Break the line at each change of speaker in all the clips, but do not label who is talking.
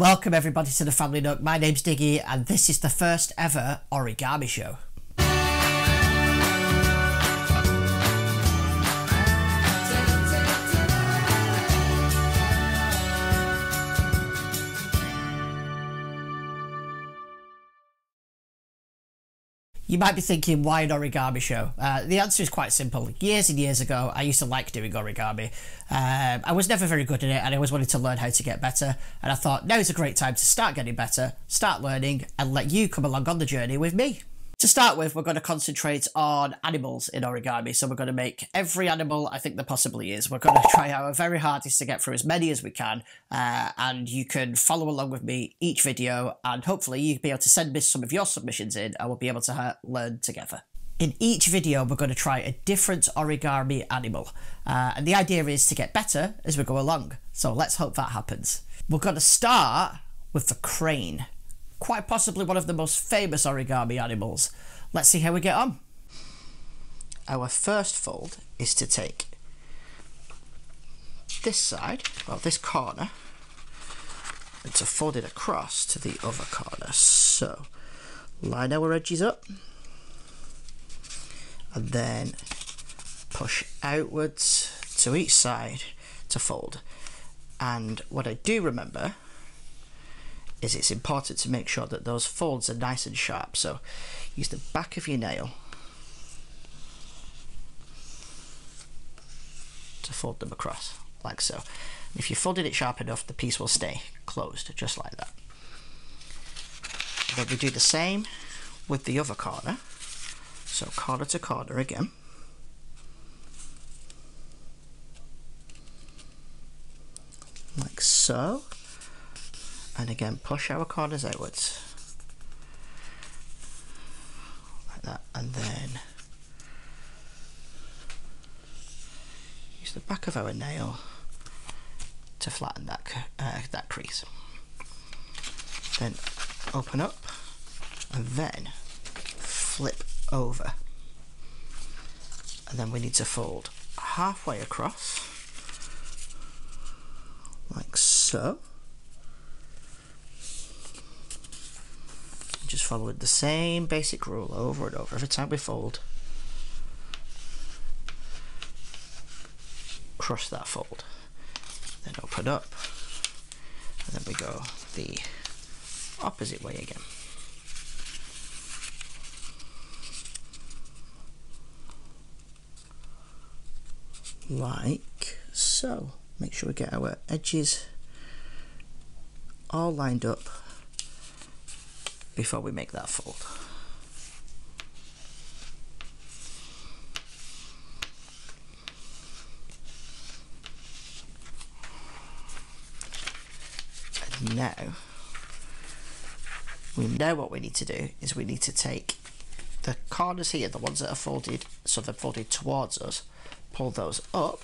Welcome everybody to the Family Nook. My name's Diggy and this is the first ever origami show. You might be thinking, why an origami show? Uh, the answer is quite simple. Years and years ago, I used to like doing origami. Um, I was never very good at it, and I always wanted to learn how to get better. And I thought, now is a great time to start getting better, start learning, and let you come along on the journey with me. To start with, we're going to concentrate on animals in origami. So we're going to make every animal I think there possibly is. We're going to try our very hardest to get through as many as we can. Uh, and you can follow along with me each video and hopefully you'll be able to send me some of your submissions in and we'll be able to learn together. In each video, we're going to try a different origami animal. Uh, and the idea is to get better as we go along. So let's hope that happens. We're going to start with the crane quite possibly one of the most famous origami animals. Let's see how we get on. Our first fold is to take this side, well this corner, and to fold it across to the other corner. So, line our edges up, and then push outwards to each side to fold. And what I do remember is it's important to make sure that those folds are nice and sharp. So use the back of your nail to fold them across, like so. If you folded it sharp enough, the piece will stay closed, just like that. Then we do the same with the other corner. So corner to corner again. Like so and again push our corners outwards. Like that. And then use the back of our nail to flatten that, uh, that crease. Then open up and then flip over. And then we need to fold halfway across like so just follow the same basic rule over and over. Every time we fold crush that fold then open up and then we go the opposite way again. Like so. Make sure we get our edges all lined up before we make that fold. And now, we know what we need to do is we need to take the corners here, the ones that are folded, so they're folded towards us, pull those up.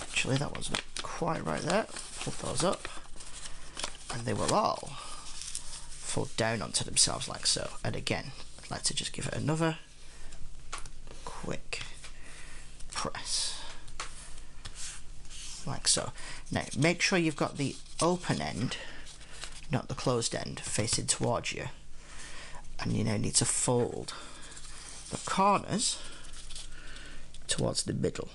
Actually, that wasn't quite right there. Pull those up, and they will all fold down onto themselves like so. And again, I'd like to just give it another quick press. Like so. Now, make sure you've got the open end, not the closed end, facing towards you. And you now need to fold the corners towards the middle.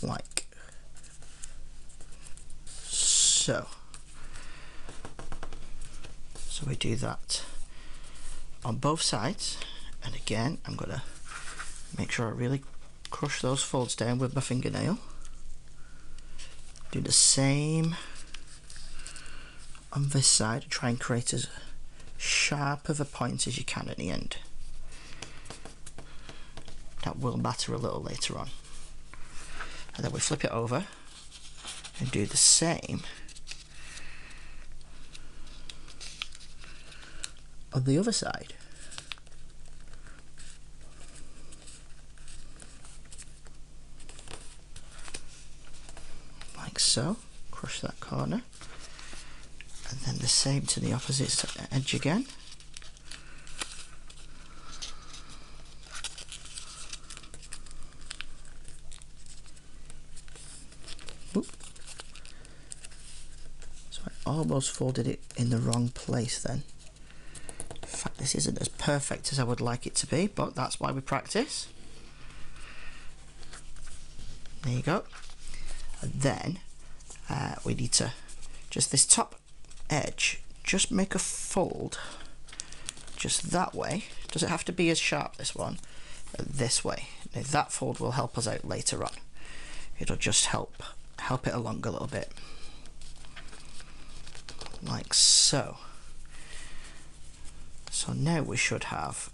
Like so. So we do that on both sides and again I'm going to make sure I really crush those folds down with my fingernail. Do the same on this side try and create as sharp of a point as you can at the end. That will matter a little later on. And then we flip it over and do the same on the other side. Like so, crush that corner. And then the same to the opposite edge again. So I almost folded it in the wrong place then. This isn't as perfect as I would like it to be, but that's why we practice. There you go. And then uh, we need to just this top edge, just make a fold just that way. Does it have to be as sharp, this one? Uh, this way. Now that fold will help us out later on. It'll just help help it along a little bit. Like so. So now we should have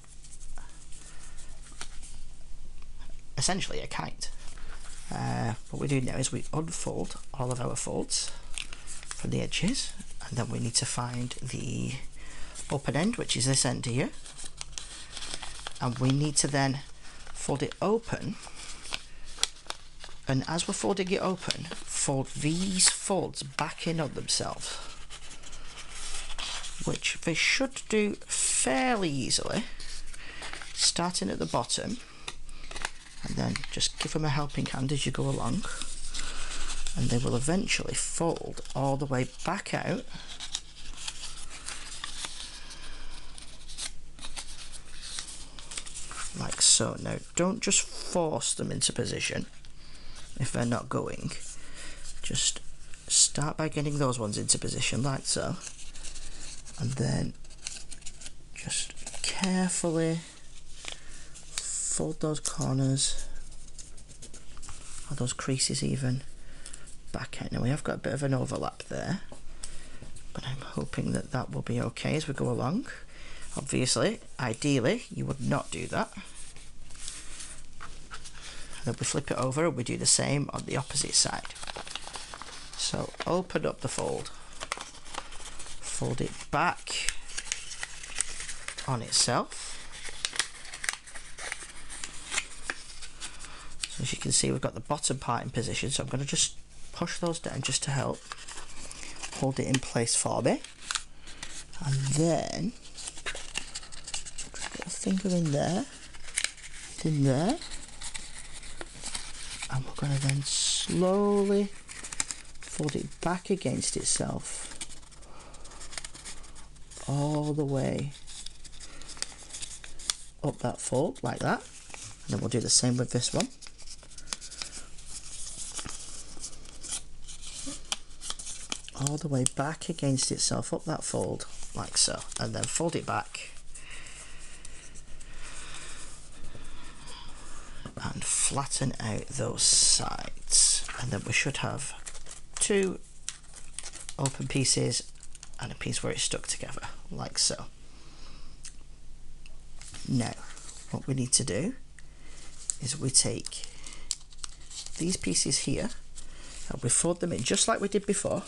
essentially a kite. Uh, what we do now is we unfold all of our folds from the edges and then we need to find the open end which is this end here. And we need to then fold it open. And as we're folding it open fold these folds back in on themselves which they should do fairly easily starting at the bottom and then just give them a helping hand as you go along and they will eventually fold all the way back out. Like so. Now don't just force them into position if they're not going. Just start by getting those ones into position like so and then just carefully fold those corners. Or those creases even back out now we have got a bit of an overlap there. But I'm hoping that that will be okay as we go along. Obviously, ideally, you would not do that. Then we flip it over and we do the same on the opposite side. So open up the fold, fold it back on itself. So as you can see, we've got the bottom part in position, so I'm going to just push those down just to help hold it in place for me. And then got a finger in there, in there, and we're going to then slowly fold it back against itself all the way up that fold like that. And then we'll do the same with this one. All the way back against itself up that fold like so and then fold it back. And flatten out those sides. And then we should have two open pieces and a piece where it's stuck together like so now what we need to do is we take these pieces here and we fold them in just like we did before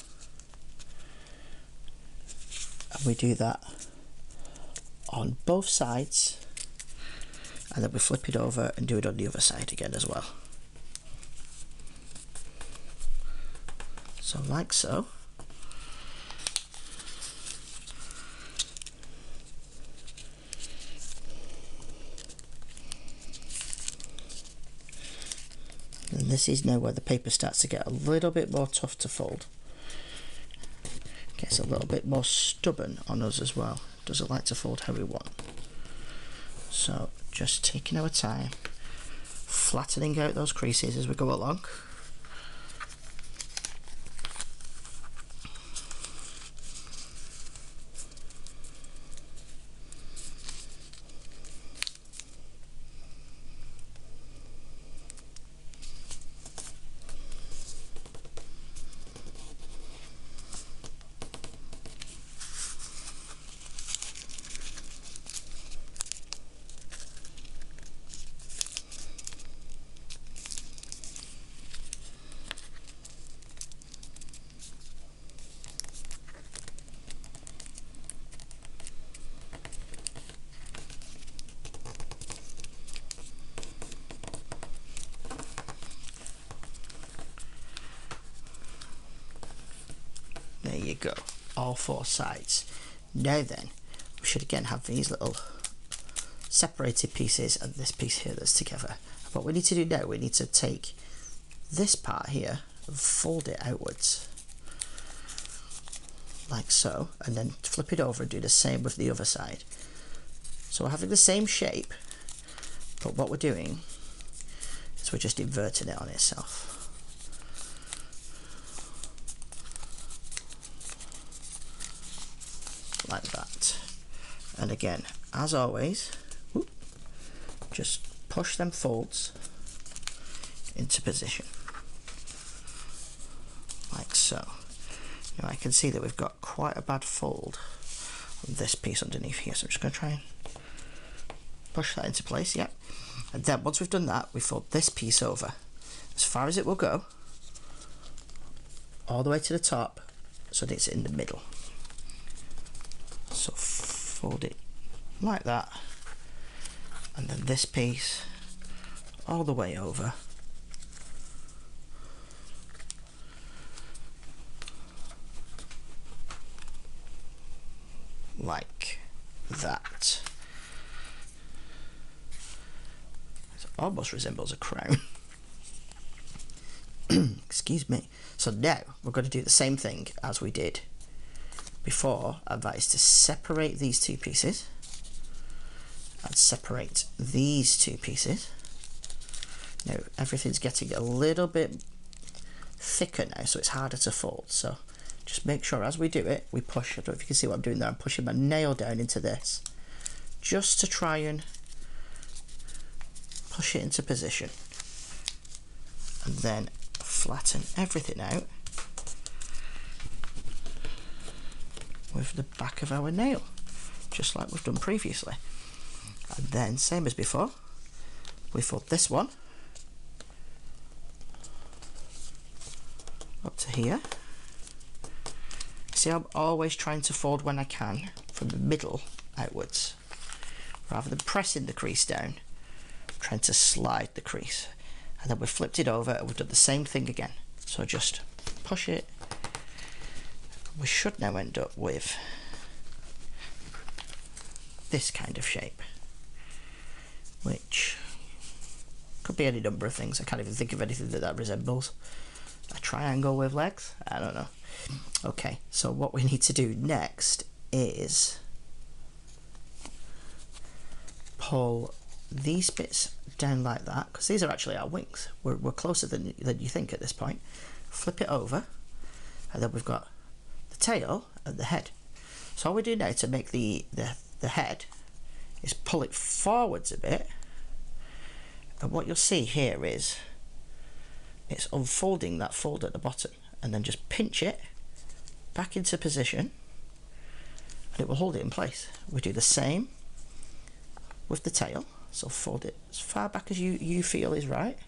and we do that on both sides and then we flip it over and do it on the other side again as well. So like so. And this is now where the paper starts to get a little bit more tough to fold. Gets a little bit more stubborn on us as well. Doesn't like to fold how we want. So just taking our time, flattening out those creases as we go along. you go all four sides now then we should again have these little separated pieces and this piece here that's together what we need to do now we need to take this part here and fold it outwards like so, and then flip it over and do the same with the other side. So we're having the same shape, but what we're doing is we're just inverting it on itself. Like that. And again, as always, whoop, just push them folds into position. Like so. Now I can see that we've got quite a bad fold on this piece underneath here, so I'm just going to try and push that into place, yeah. And then once we've done that, we fold this piece over as far as it will go, all the way to the top, so that it's in the middle. So fold it like that, and then this piece all the way over. Like that. It almost resembles a crown. Excuse me. So now we're going to do the same thing as we did before, and that is to separate these two pieces and separate these two pieces. Now everything's getting a little bit thicker now, so it's harder to fold. So just make sure as we do it, we push. I don't know if you can see what I'm doing there. I'm pushing my nail down into this just to try and push it into position and then flatten everything out with the back of our nail just like we've done previously. And then same as before we fold this one up to here. See I'm always trying to fold when I can from the middle outwards rather than pressing the crease down trying to slide the crease. And then we've flipped it over and we've done the same thing again. So just push it we should now end up with this kind of shape which could be any number of things. I can't even think of anything that that resembles. A triangle with legs? I don't know. Okay so what we need to do next is pull these bits down like that because these are actually our wings. We're, we're closer than, than you think at this point. Flip it over and then we've got the tail and the head so all we do now to make the, the, the head is pull it forwards a bit and what you'll see here is it's unfolding that fold at the bottom and then just pinch it back into position and it will hold it in place we do the same with the tail so fold it as far back as you, you feel is right.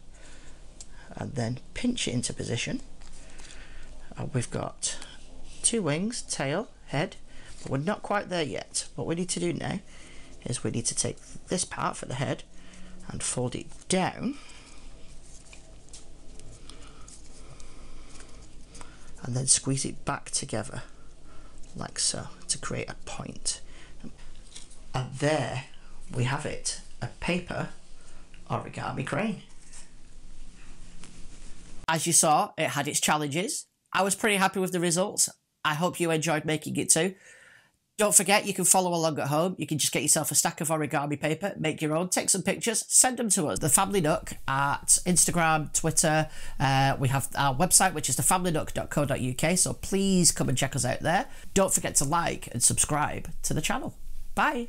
And then pinch it into position. And we've got two wings, tail, head, but we're not quite there yet. What we need to do now is we need to take this part for the head and fold it down. And then squeeze it back together like so to create a point. And there we have it a paper origami crane. As you saw, it had its challenges. I was pretty happy with the results. I hope you enjoyed making it too. Don't forget, you can follow along at home. You can just get yourself a stack of origami paper, make your own, take some pictures, send them to us. The Family Nook at Instagram, Twitter. Uh, we have our website, which is thefamilynook.co.uk. So please come and check us out there. Don't forget to like and subscribe to the channel. Bye.